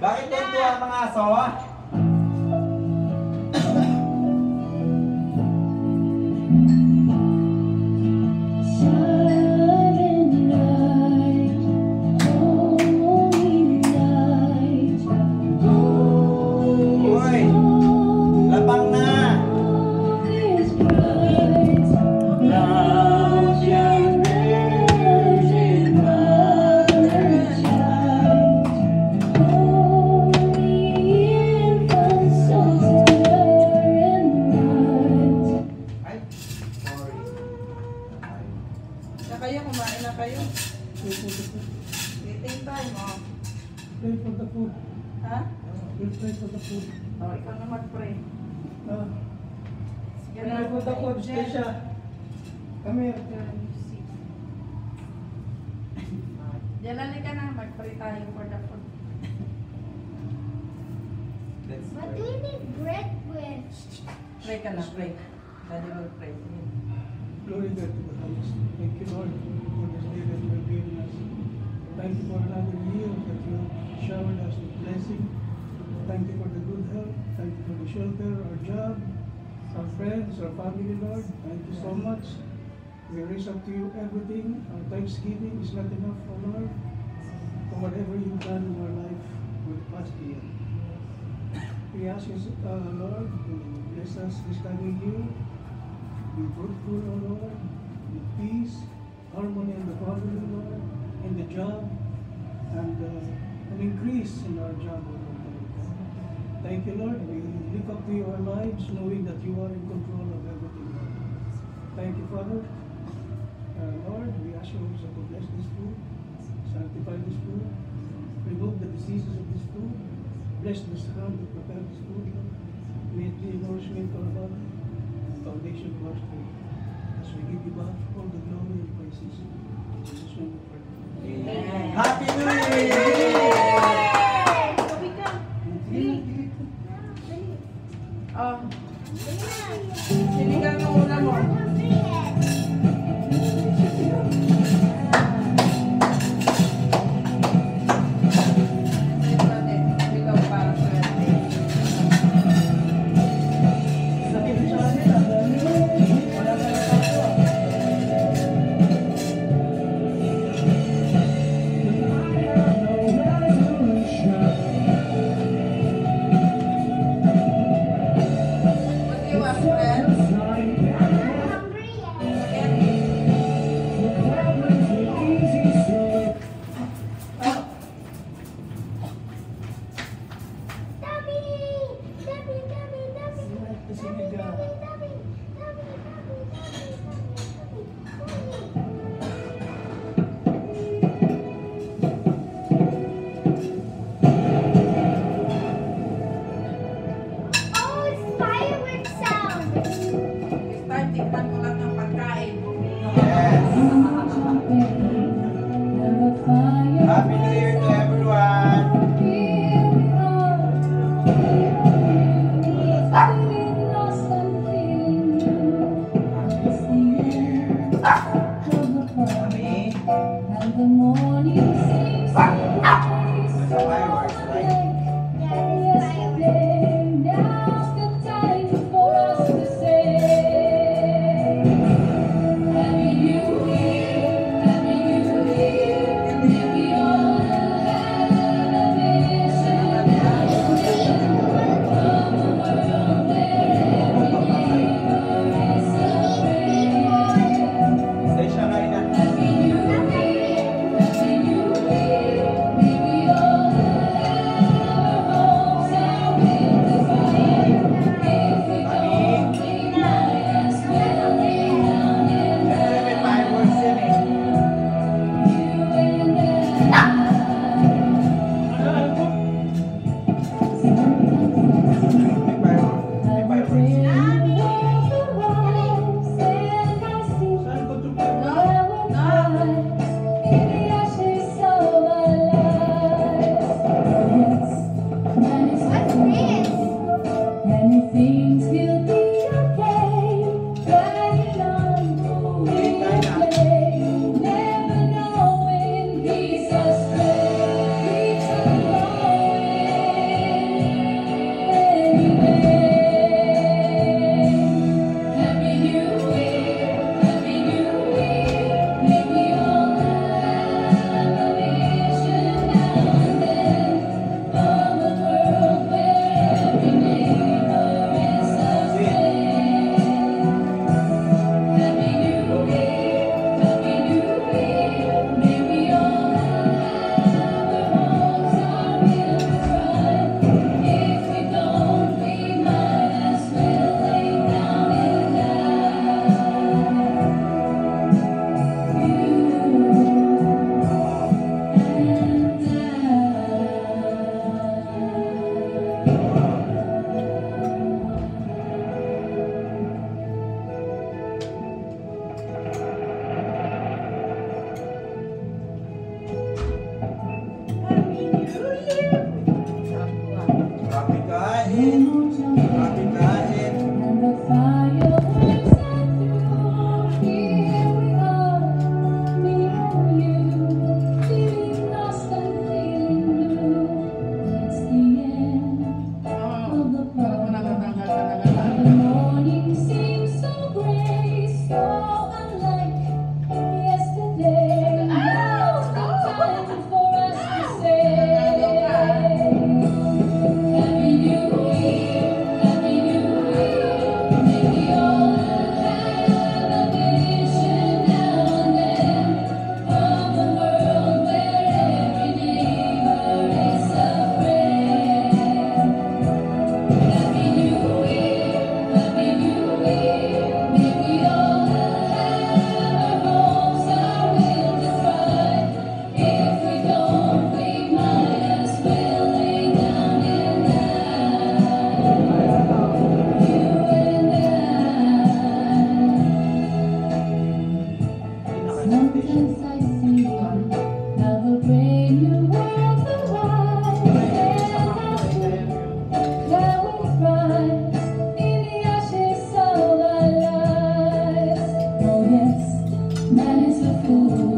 Bakit ganito ang mga aso? Sige pray for the food, Jen. Come here. Jalali ka na, mag-pray tayo for the food. What do pray. you need bread with? Pray ka na, pray. Daddy will pray. Sige. Glory be to the highest. Thank you, Lord, for this day that you have given us. Thank you for another year that you have showered us with blessing. Thank you for the good health. Thank you for the shelter, our job, our friends, our family, Lord. Thank you so much. We raise up to you everything. Our thanksgiving is not enough, O Lord, for whatever you've done in our life for past year. We ask you, uh, Lord, to bless us this coming year. Be fruitful, O Lord, with peace, harmony in the family, Lord, in the job, and uh, an increase in our job. Thank you, Lord. We look up to your lives, knowing that you are in control of everything. Thank you, Father. Uh, Lord, we ask you also to bless this food, sanctify this food, remove the diseases of this food, bless this hand that prepared this food, Lord. May it be nourishment to our foundation of our spirit. As we give you back all the glory and praises. In Jesus' name we pray. Happy Oh, the morning Oh